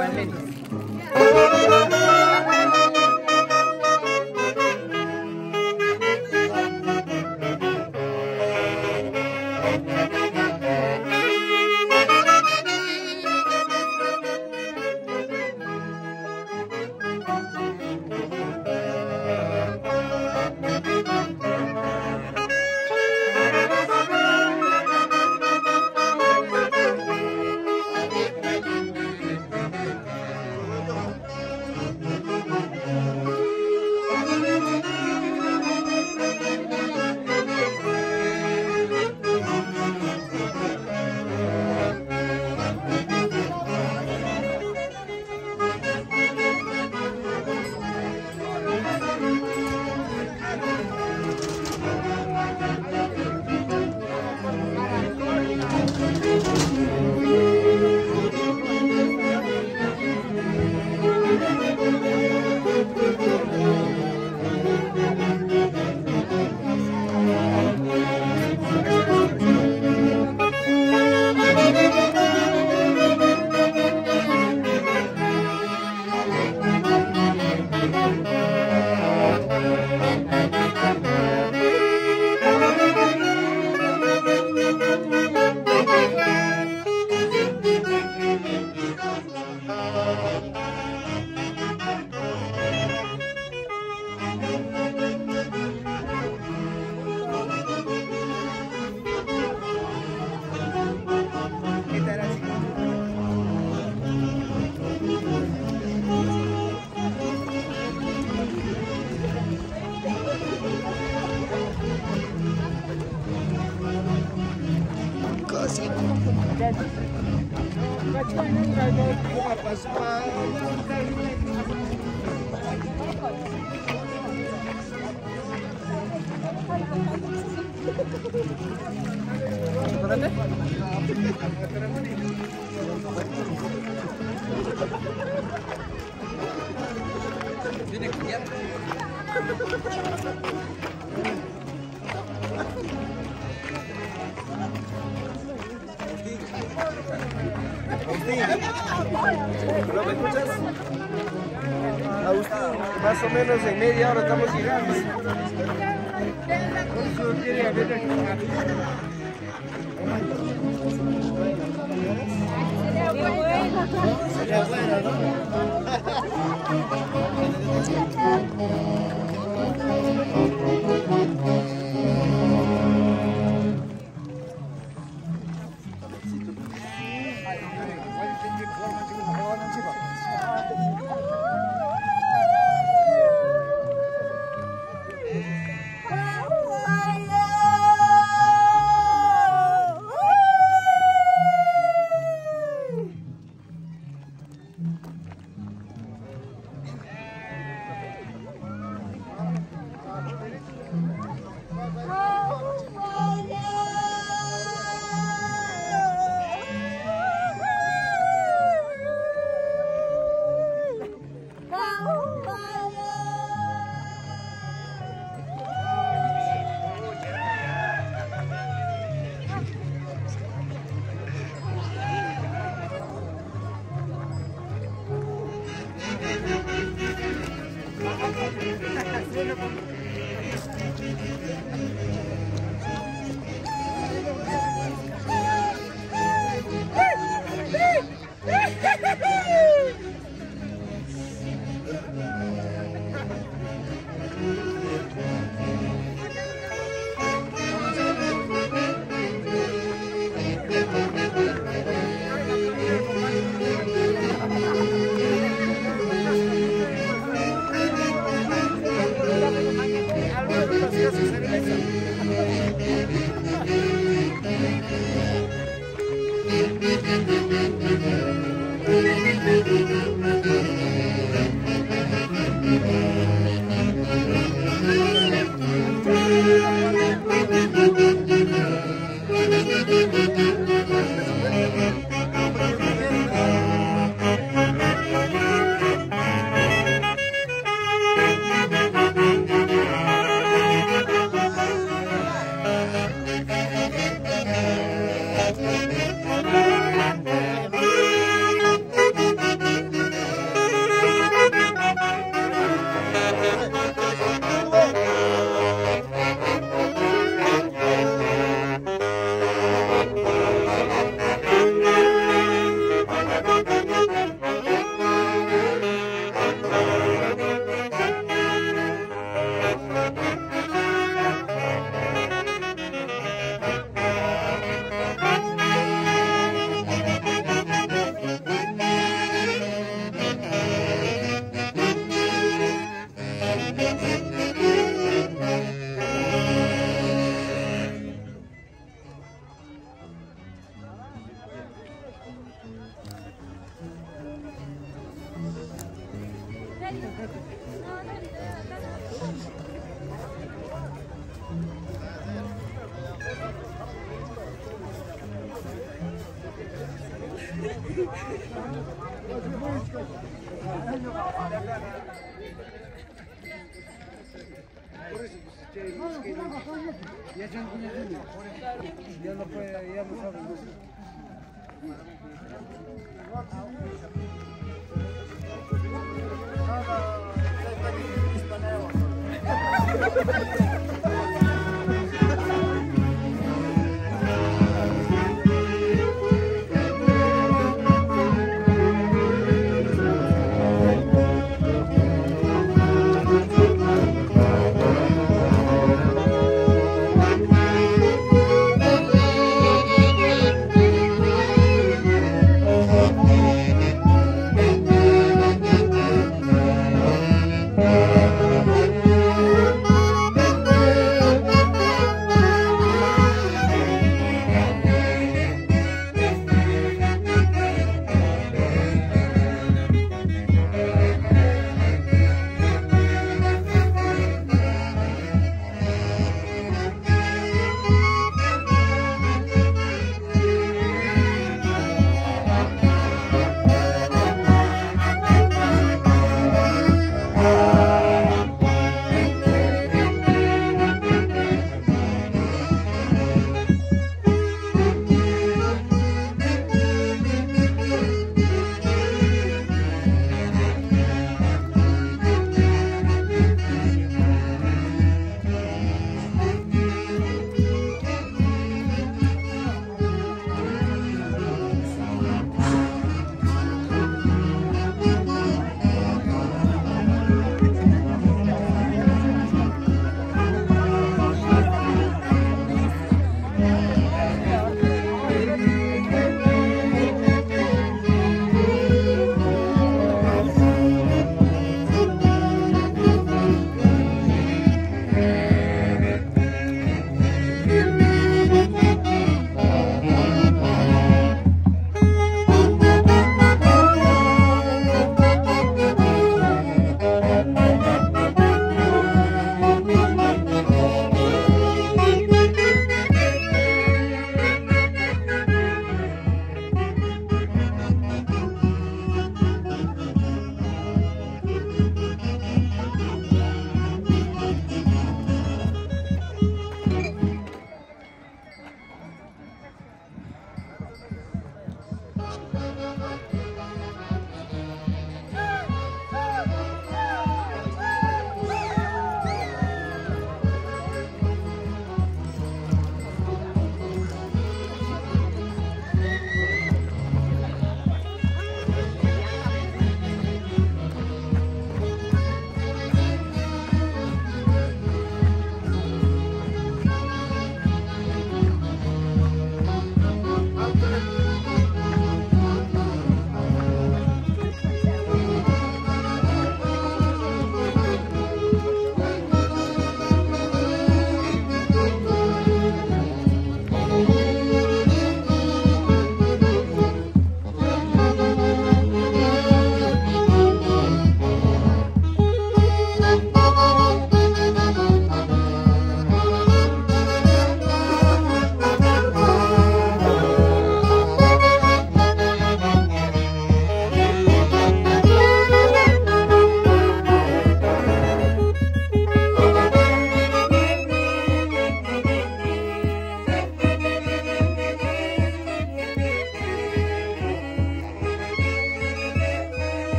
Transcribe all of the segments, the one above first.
Igualmente. Agustín, más o menos en media hora estamos llegando. 我们是哈哈乐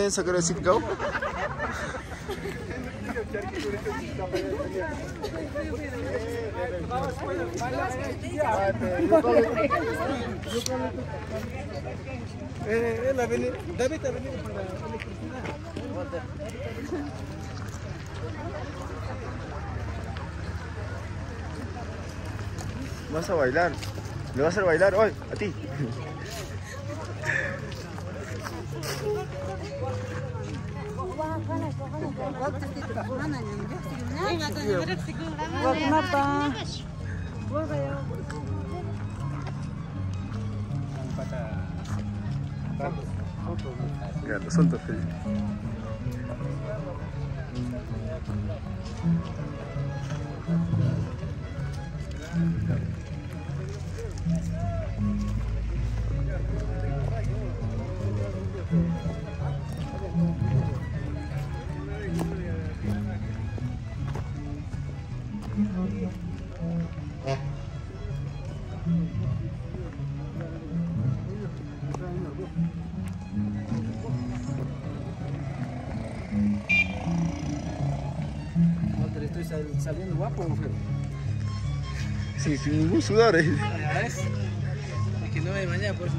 ¿Pueden sacar el la electricidad. Vas a bailar. Le vas a hacer bailar hoy, a ti. Ya, los son todos felices. ¿Te saliendo guapo o feo? Sí, sin ningún sudor. eh. Es que no me bañaba por eso.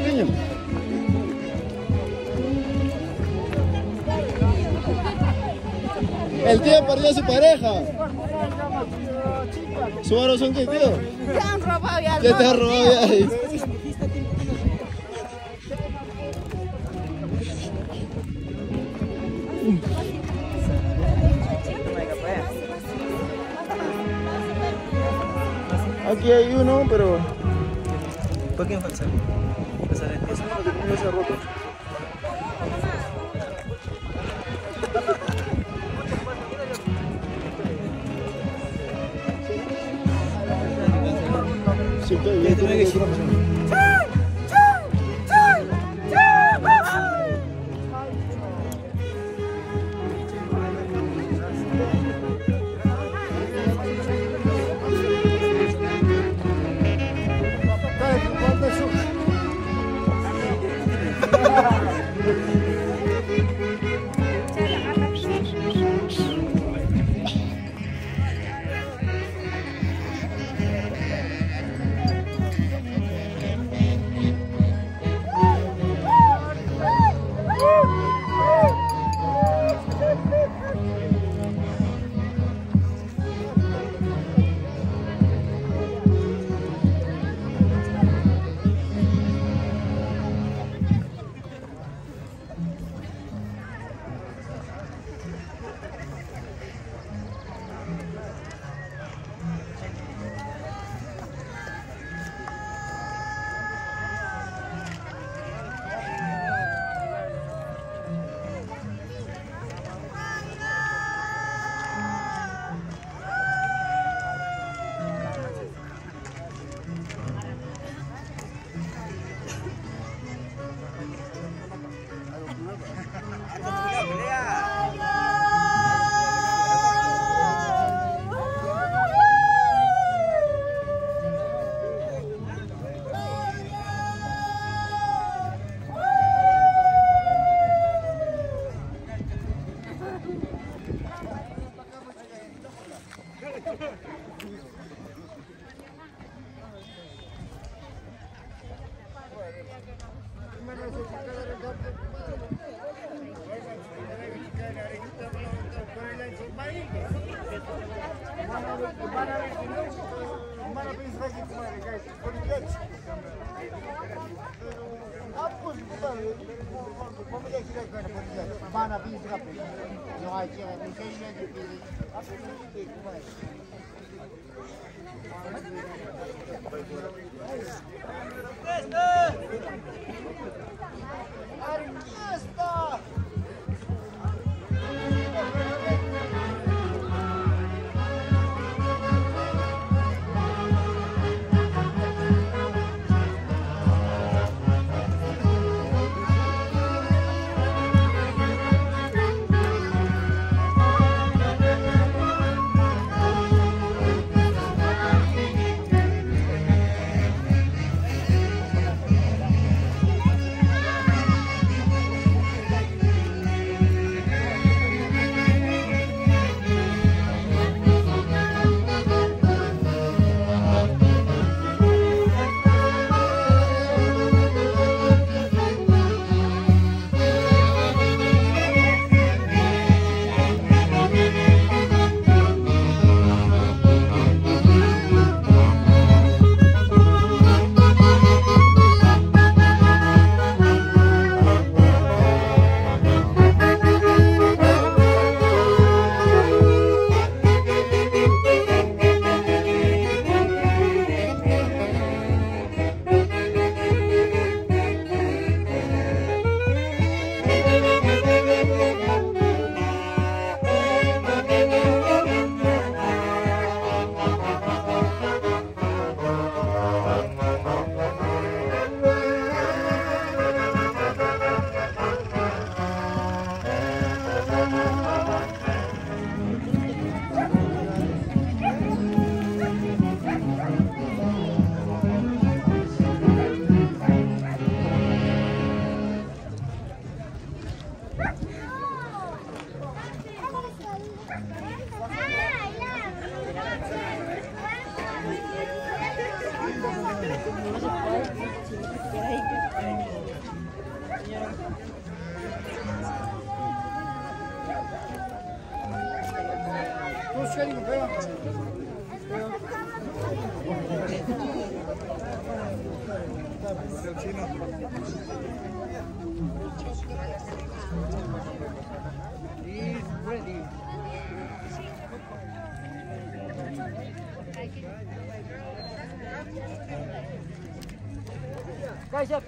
Niños. El tío perdió a su pareja. ¿Su varón son qué, tío? Te han robado ya Ya te ha robado ya. Aquí hay uno, pero ¿Por qué falsa? Que tiene ese roto. Sí, 大丈夫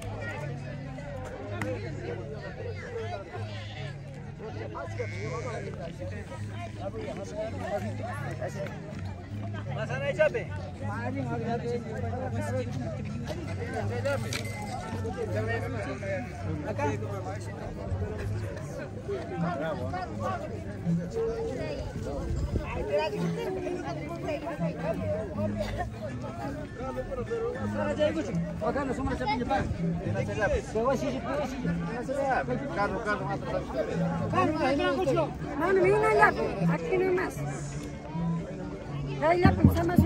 Masana siapa? Bravo. Ni una llave, aquí no hay más. Ahí la pensamos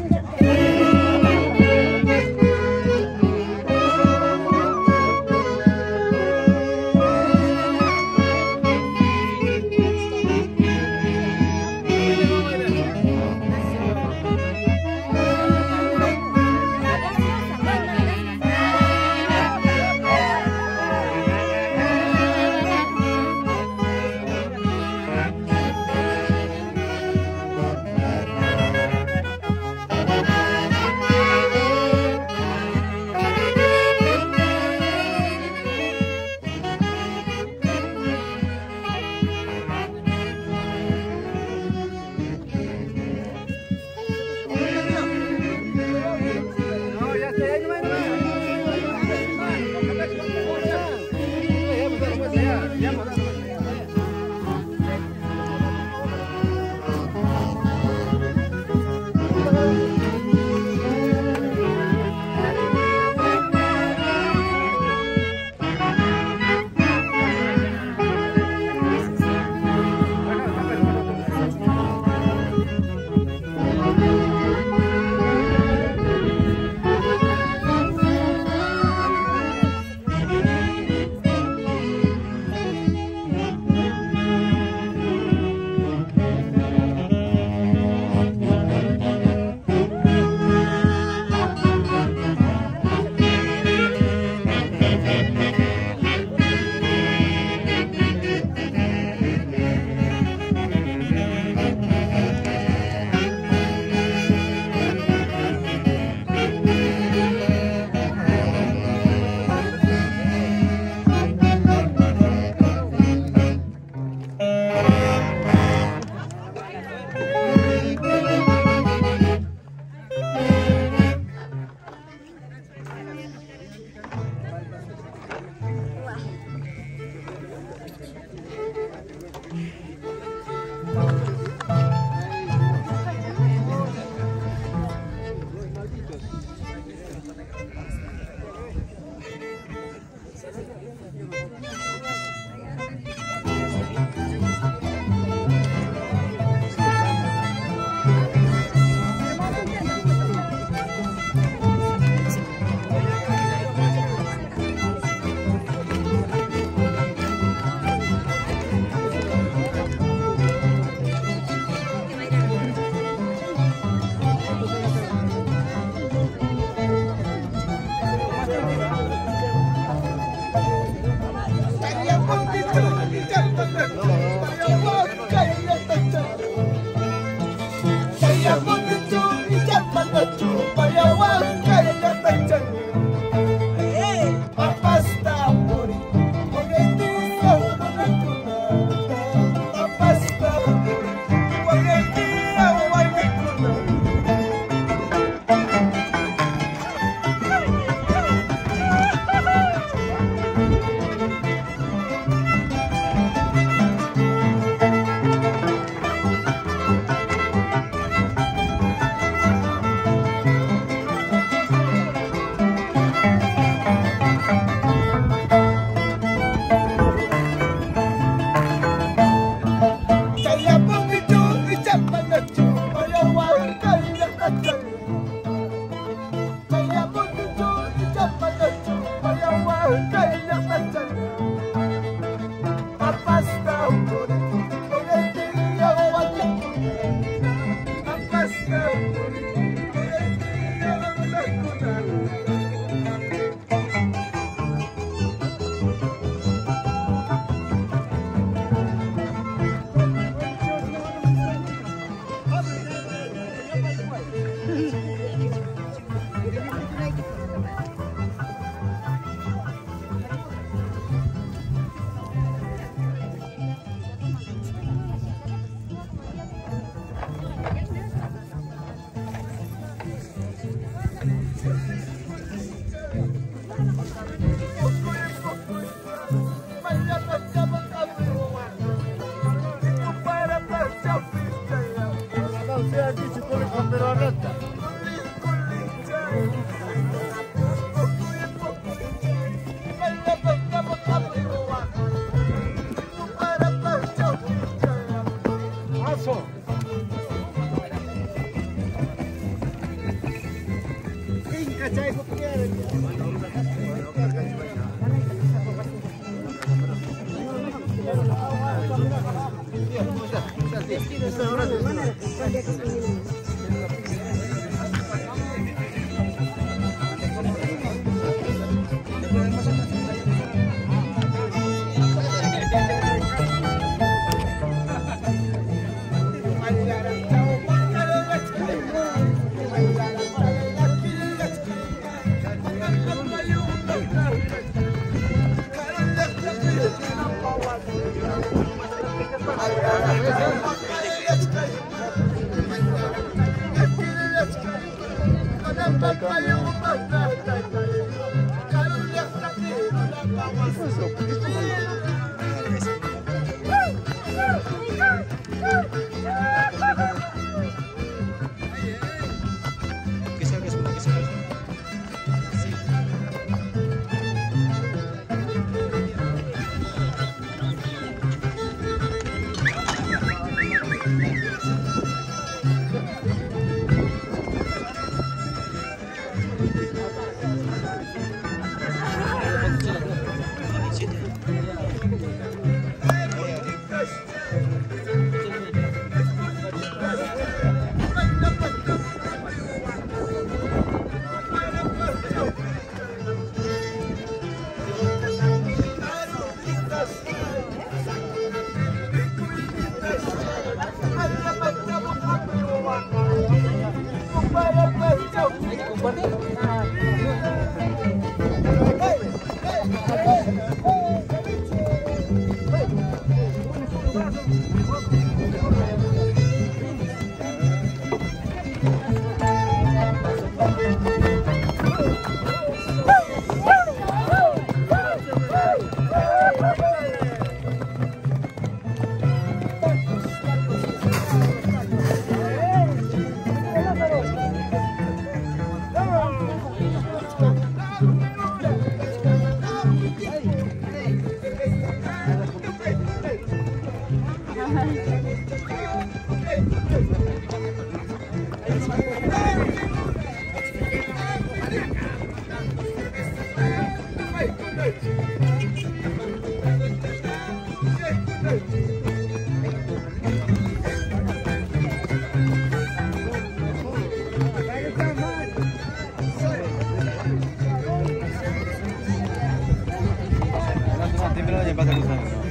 那怎么弄啊？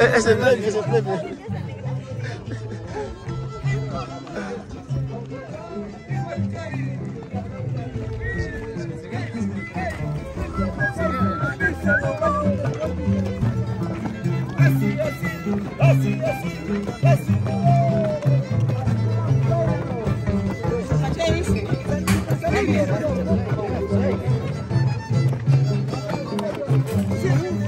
E-, ¿Es el premio? ¿Es el premio? Hey!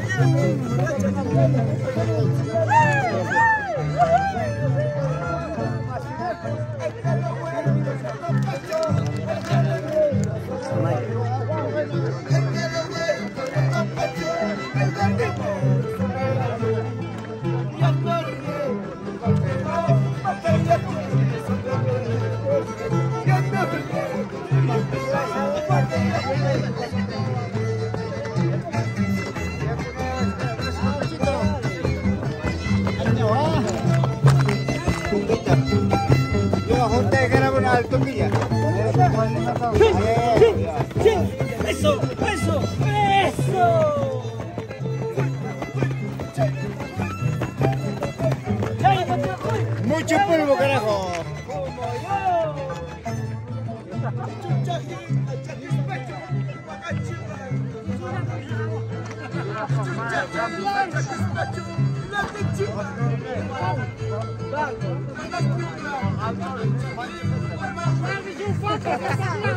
¡Eso! ¡Eso! ¡Eso! Mucho polvo, carajo. Yeah.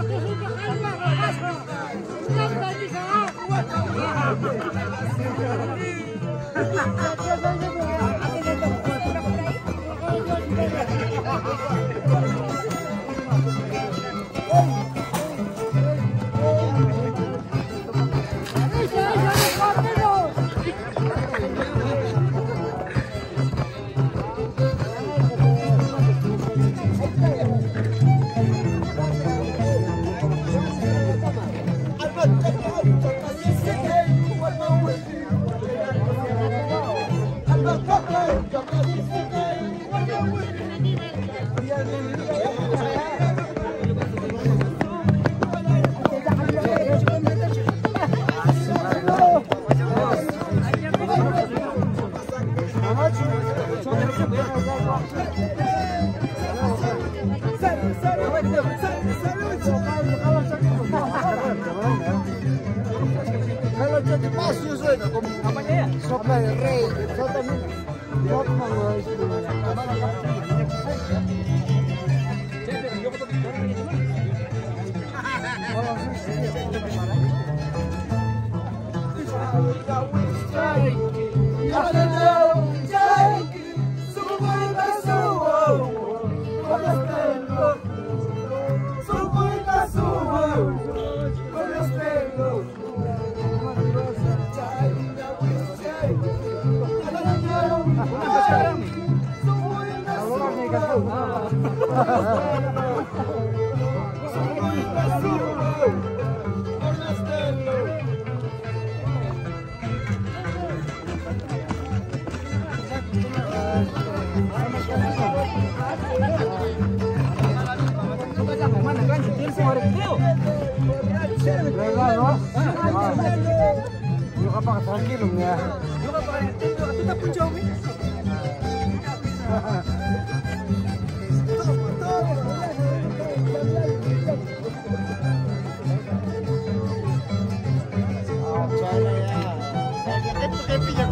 Yeah.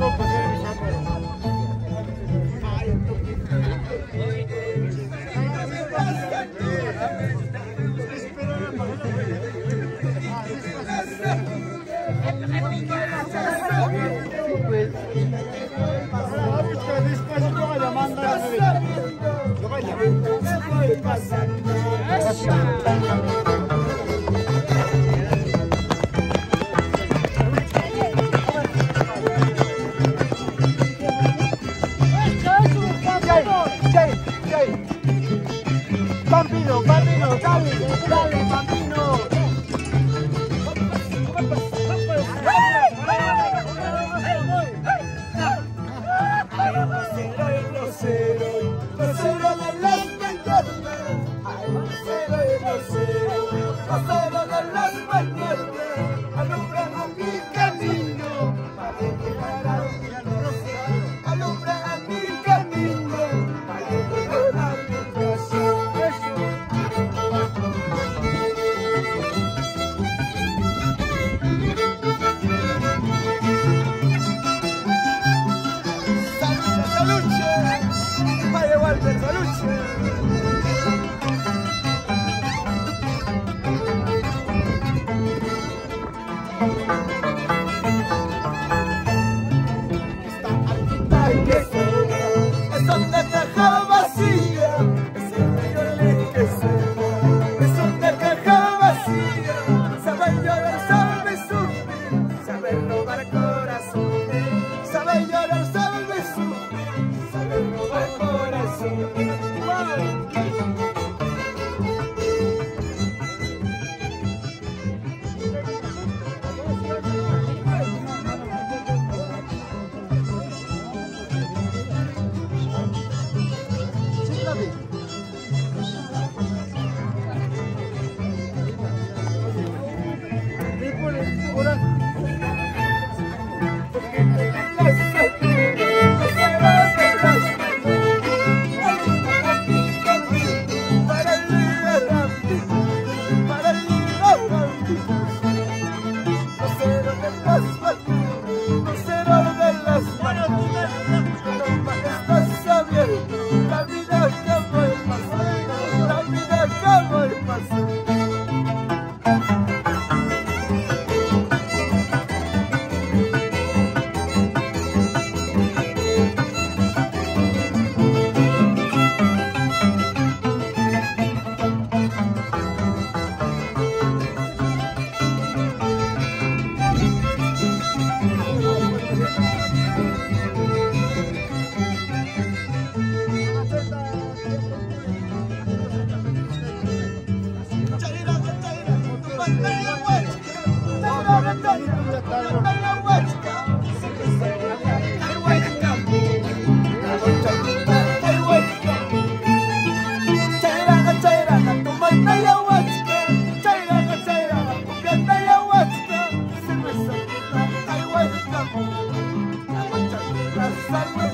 Salud.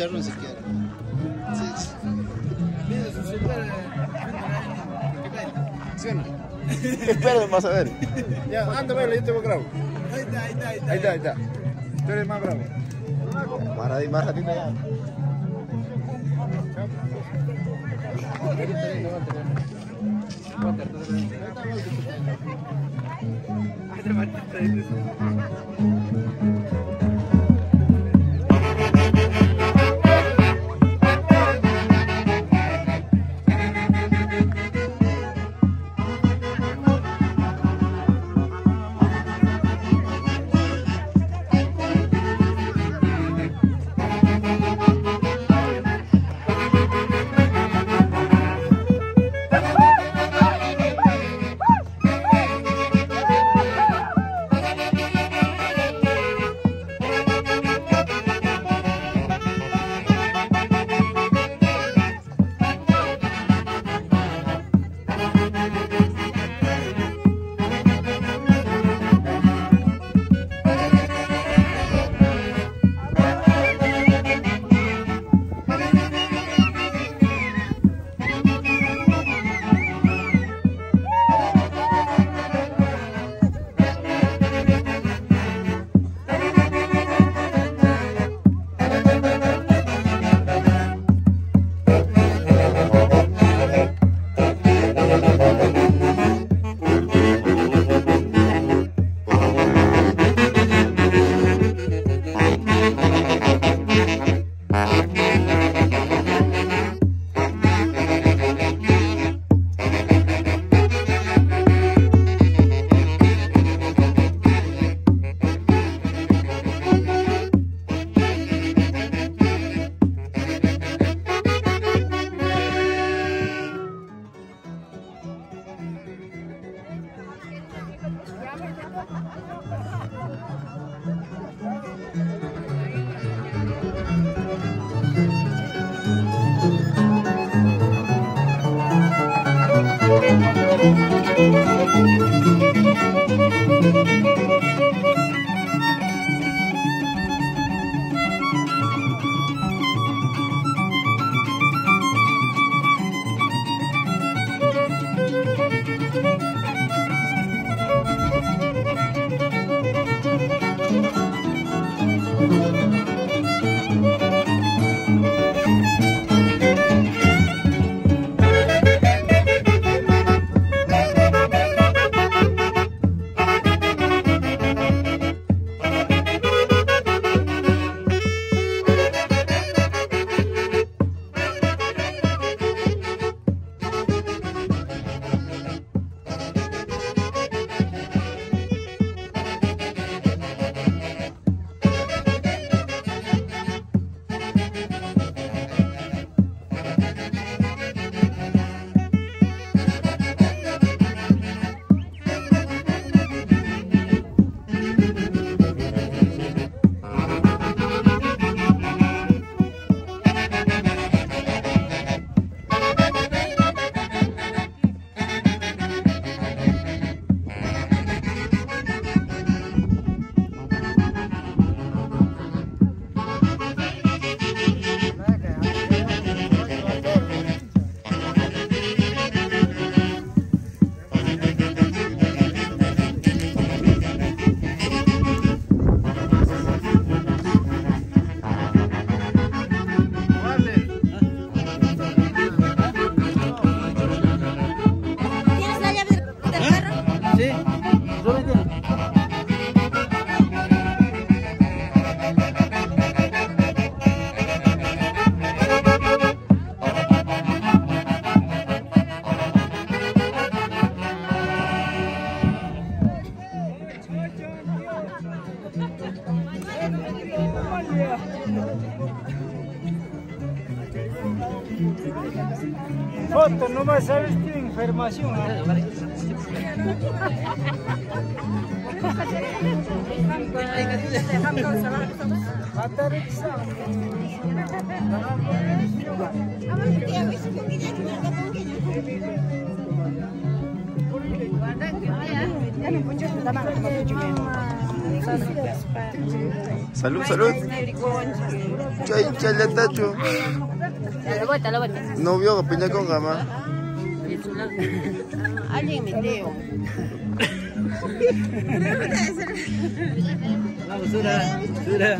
Chicharrón si quiere. Sí, sí. ¿Sí o no? Espérame, vas a ver. Ya, anda, velo, yo te voy a grabar. Ahí está, ahí está, ahí está. Ahí está, Tú eres más bravo. Más más ratito ya. ¿Tienes pasar esta información. ¿eh? Salud, salud. Chay, chay, tacho. No vio, con gama. 啊，阿玲没得哟。那不是的，是的。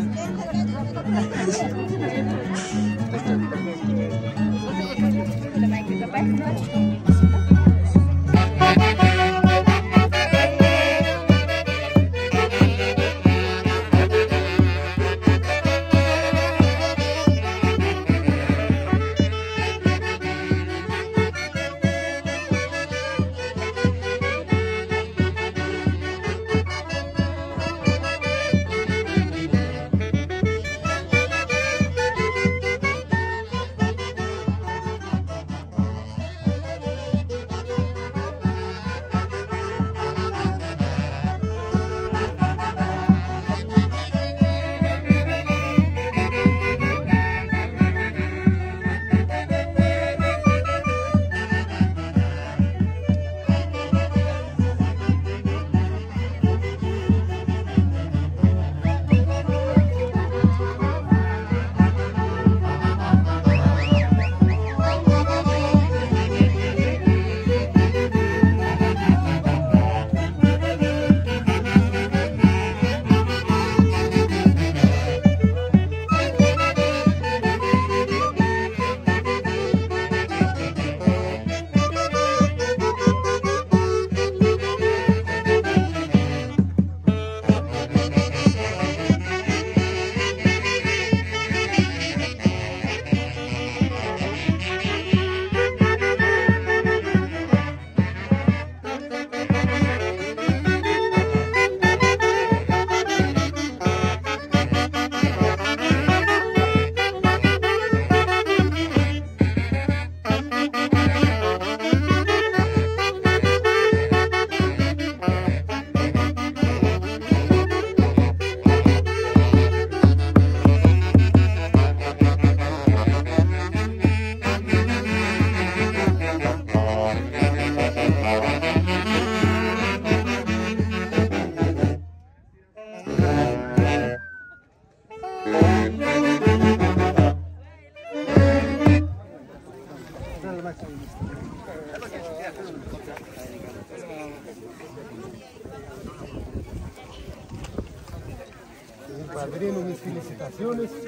Soon as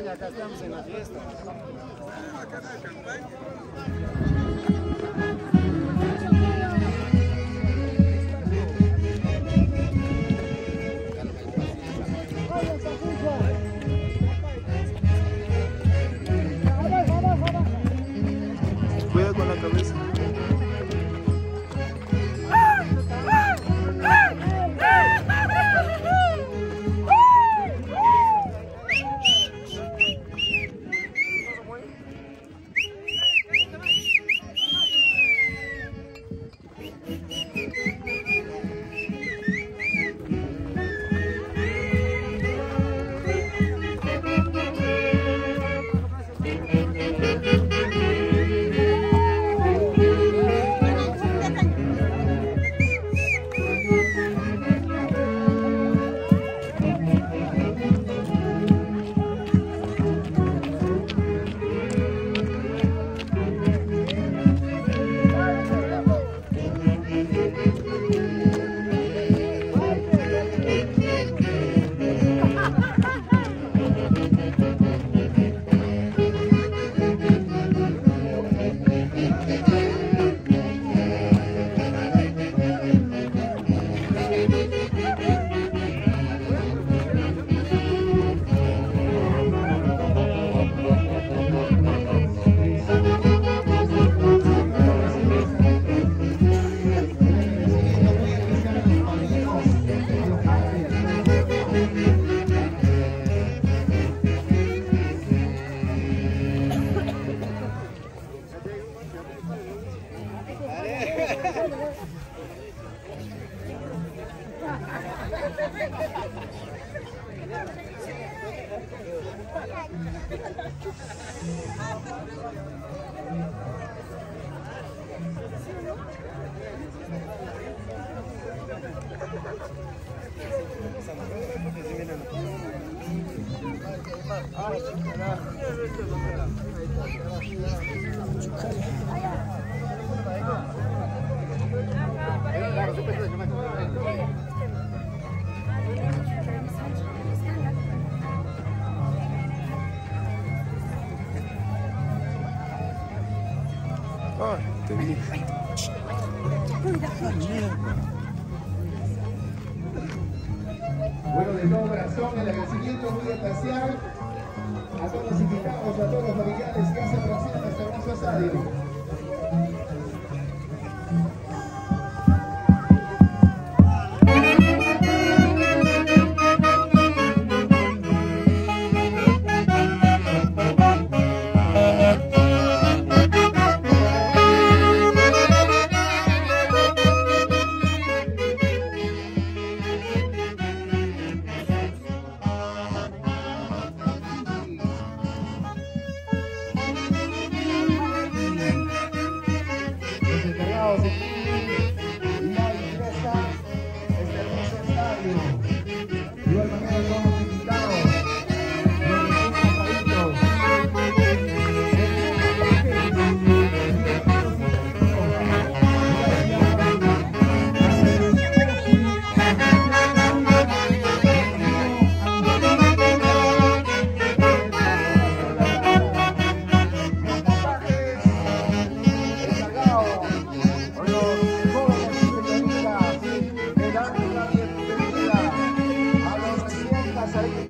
estamos en campaña, acá estamos en la Bueno, de todo corazón, el agradecimiento muy especial a todos los invitados, a todos los familiares que se aproximan a este hermoso estadio.